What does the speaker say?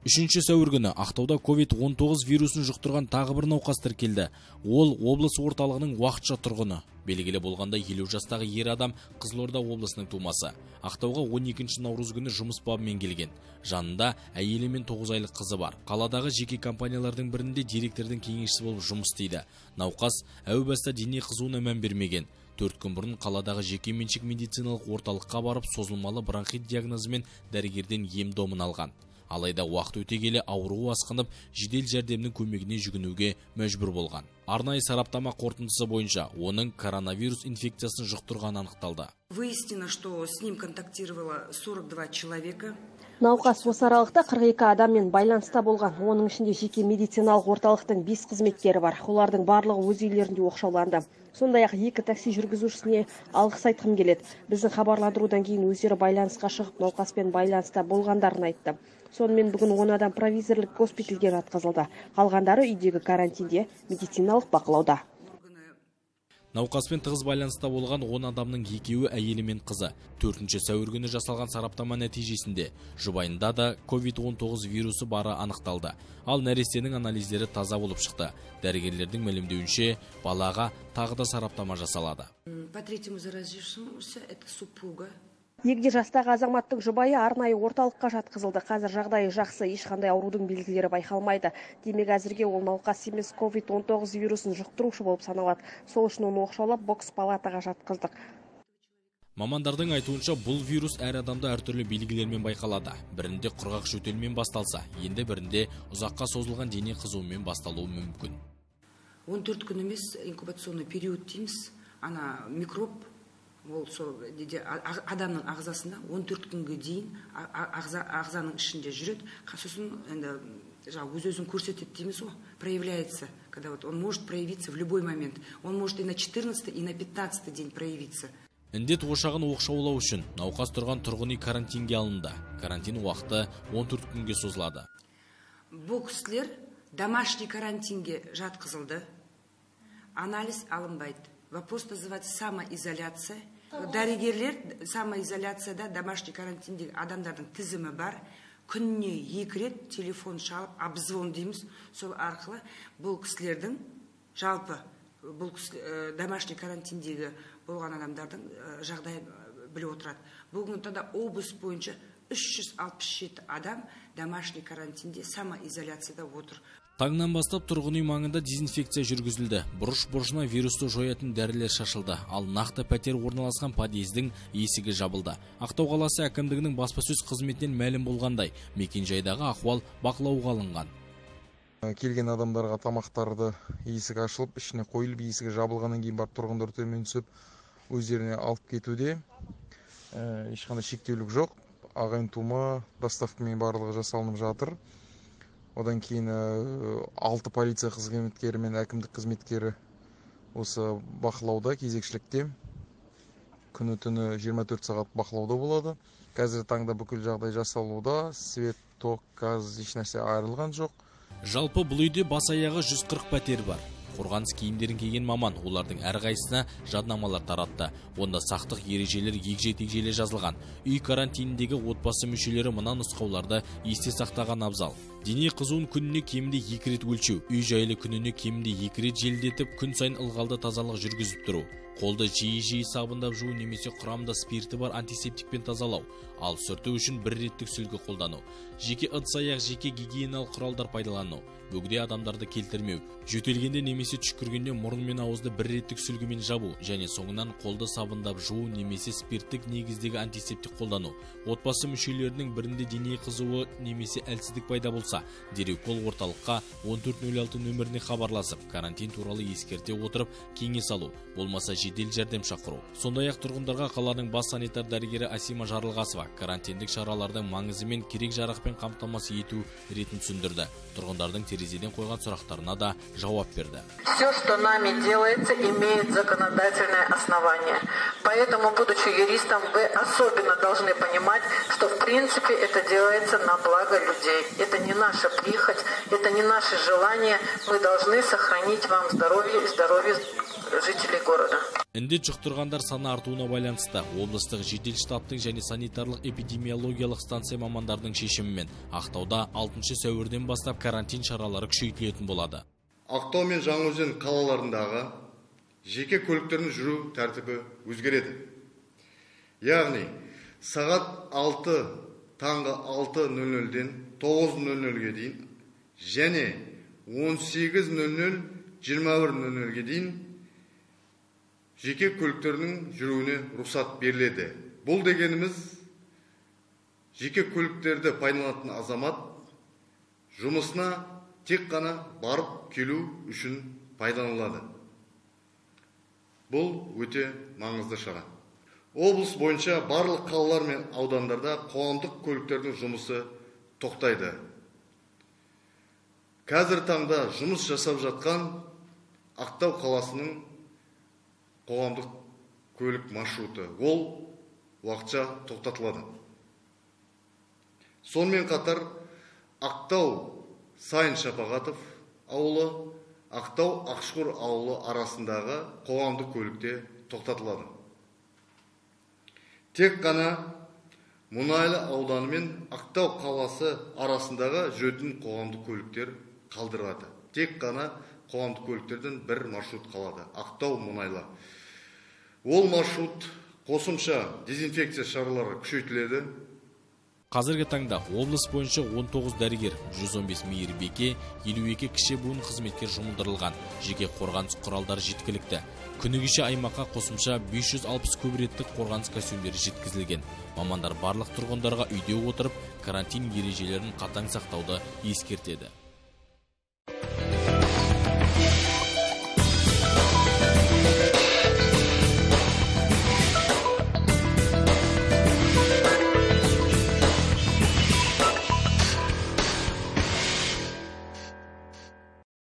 үшінші сәуір күні ақтауда covid 19 вирусын жұқтырған тағы бір науқас тіркелді. Ол облыс орталығының уақытша тұрғыны. Белгілі болғандай елу жастағы ер адам қызылорда облысының тумасы. Ақтауға 12 наурыз күні жұмыс бабымен келген. Жанында әйелі мен тоғыз айлық қызы бар. Қаладағы жеке компаниялардың бірінде директордың кеңесшісі болып жұмыс істейді. Науқас әу баста дене қызуына мән бермеген. Төрт күн бұрын қаладағы жекеменшік медициналық орталыққа барып созылмалы бронхит диагнозымен дәрігерден ем домын алған. Алайда уақыт өте келе ауруы асқынып жедел жәрдемнің көмегіне жүгінуге мәжбүр болған. Арнайы сараптама қорытындысы бойынша оның коронавирус инфекциясын жұқтырғаны анықталды. Выяснено что с ним контактировало 42 человека. Науқас осы аралықта 42 адаммен байланыста болған. Оның ішінде жеке медициналық орталықтың бес қызметкері бар. Олардың барлығы өз үйлерінде оқшауланды. Сондай ақ екі такси жүргізушісіне алғыс айтқым келеді. Біздің хабарландырудан кейін өздері байланысқа шығып науқаспен байланыста болғандарын айтты. Сонымен бүгін он адам провизорлық госпитальге жатқызылды. Қалғандары үйдегі карантинде медициналық бақылауда. Науқаспен тығыз байланыста болған он адамның екеуі әйелі мен қызы. Төртінші сәуір күні жасалған сараптама нәтижесінде жұбайында да covid 19 вирусы бары анықталды. Ал нәрестенің анализдері таза болып шықты. Дәрігерлердің мәлімдеуінше балаға тағы да сараптама жасалады. По третьему заразившемуся это супруга. Егде жастағы азаматтың жұбайы арнайы орталыққа жатқызылды. Қазір жағдайы жақсы ешқандай аурудың белгілері байқалмайды. Демек әзірге ол науқас емес covid 19 вирусын жұқтырушы болып саналады. Сол үшін оны оқшаулап бокс палатаға жатқыздық. Мамандардың айтуынша бұл вирус әр адамда әртүрлі белгілермен байқалады. Бірінде құрғақ жөтелмен басталса енді бірінде ұзаққа созылған дене қызуымен басталуы мүмкін. 14 күн емес инкубационный период дейміз. Ана микроб ол сол адамның ағзасында 14 күнге дейін ағза, ағзаның ішінде жүреді. Сосын енді жаңағы өз өзін көрсетеді дейміз ғой. Проявляется когда вот он может проявиться в любой момент. Он может и на 14 и на 15 день проявиться. Індет ошағын оқшаулау үшін науқас тұрған тұрғын үй карантинге алынды. Карантин уақыты 14 күнге созылады. Бұл кісілер домашний карантинге жатқызылды. Анализ алынбайды. Вопрос называется самоизоляция. Дәрігерлер самоизоляцияда домашний карантиндегі адамдардың тізімі бар. Күніне екі рет телефон шалып обзвон дейміз. Сол арқылы бұл кісілердің жалпы бұл кісі, домашний карантиндегі болған адамдардың жағдайын біліп отырады. Бүгінгі таңда облыс бойынша 367 адам домашний карантинде самоизоляцияда отыр. Таңнан бастап тұрғын үй маңында дезинфекция жүргізілді. Бұрыш бұрышына вирусты жоятын дәрілер шашылды. Ал нақты пәтер орналасқан подъездің есігі жабылды. Ақтау қаласы әкімдігінің баспасөз қызметінен мәлім болғандай мекенжайдағы ахуал бақылауға алынған. Келген адамдарға тамақтарды есік ашылып ішіне қойылып есігі жабылғаннан кейін барып тұрғындар төмен түсіп өздеріне алып кетуде. Ешқандай шектеулік жоқ. Ағайын тума доставкамен барлығы жасалынып жатыр. Одан кейін алты полиция қызметкері мен әкімдік қызметкері осы бақылауда кезекшілікте. Күні түні 24 сағат бақылауда болады. Қазіргі таңда бүкіл жағдай жасалуда. Свет ток газ ешнәрсе айырылған жоқ. Жалпы бұл үйде бас аяғы 140 пәтер бар. Қорғаныс киімдерін киген маман олардың әрқайсысына жаднамалар таратты. Онда сақтық ережелер егжей тегжейлі жазылған. Үй карантиніндегі отбасы мүшелері мына нұсқауларды есте сақтаған абзал. Дене қызуын күніне кемінде екі рет өлшеу үй жайлы күніне кемінде екі рет желдетіп күн сайын ылғалды тазалық жүргізіп тұру. Қолды жиі-жиі сабындап жуу немесе құрамында спирті бар антисептикпен тазалау. Ал сүрту үшін бір реттік сүлгі қолдану. Жеке ыдыс аяқ жеке гигиеналық құралдар пайдалану. Бөгде адамдарды келтірмеу. Жөтелгенде немесе түшкіргенде мұрын мен ауызды бір реттік сүлгімен жабу. Және соңынан қолды сабындап жуу немесе спирттік негіздегі антисептик қолдану. Отбасы мүшелерінің бірінде дене қызуы немесе әлсіздік пайда болса дереу кол орталыққа 1406 нөміріне хабарласып карантин туралы ескерте отырып кеңес алу. Болмаса жедел жәрдем шақыру. Сондай ақ тұрғындарға қаланың бас санитар дәрігері асима жарылғасова карантиндік шаралардың маңызы мен керек жарақпен қамтамасыз ету ретін түсіндірді. Тұрғындардың терезеден қойған сұрақтарына да жауап берді. Все что нами делается имеет законодательное основание. Поэтому будучи юристом вы особенно должны понимать что в принципе это делается на благо людей. Это не наша прихоть это не наше желание. Мы должны сохранить вам здоровье и здоровье жителей города. індет жұқтырғандар саны артуына байланысты облыстық жедел штабтың және санитарлық эпидемиологиялық станция мамандарының шешімімен ақтауда 6 сәуірден бастап карантин шаралары күшейтілетін болады. Ақтау мен жаңаөзен қалаларындағы жеке көліктердің жүру тәртібі өзгереді. Яғни сағат 6 таңғы 6.00-ден 9.00-ге дейін және 18.00 21.00-ге дейін жеке көліктердің жүруіне рұқсат беріледі. Бұл дегеніміз жеке көліктерді пайдаланатын азамат жұмысына тек қана барып келу үшін пайдаланылады. Бұл өте маңызды шара. Облыс бойынша барлық қалалар мен аудандарда қоғамдық көліктердің жұмысы тоқтайды. Қазір таңда жұмыс жасап жатқан ақтау қаласының қоғамдық көлік маршруты. Ол уақытша тоқтатылады. Сонымен қатар ақтау сайын шапағатов ауылы ақтау ақшұқыр ауылы арасындағы қоғамдық көлікте тоқтатылады. Тек қана мұнайлы ауданы мен ақтау қаласы арасындағы жүретін қоғамдық көліктер қалдырылады тек қана қоғамдық көліктерден бір маршрут қалады. Ақтау мұнайлы. Ол маршрут қосымша дезинфекция шаралары күшейтіледі. Қазіргі таңда облыс бойынша 19 дәрігер 115 мейірбике 52 кіші буын қызметкер жұмылдырылған. Жеке қорғаныс құралдары жеткілікті. Күні кеше аймаққа қосымша 560 көпреттік қорғаныс костюмдері жеткізілген. Мамандар барлық тұрғындарға үйде отырып карантин ережелерін қатаң сақтауды ескертеді.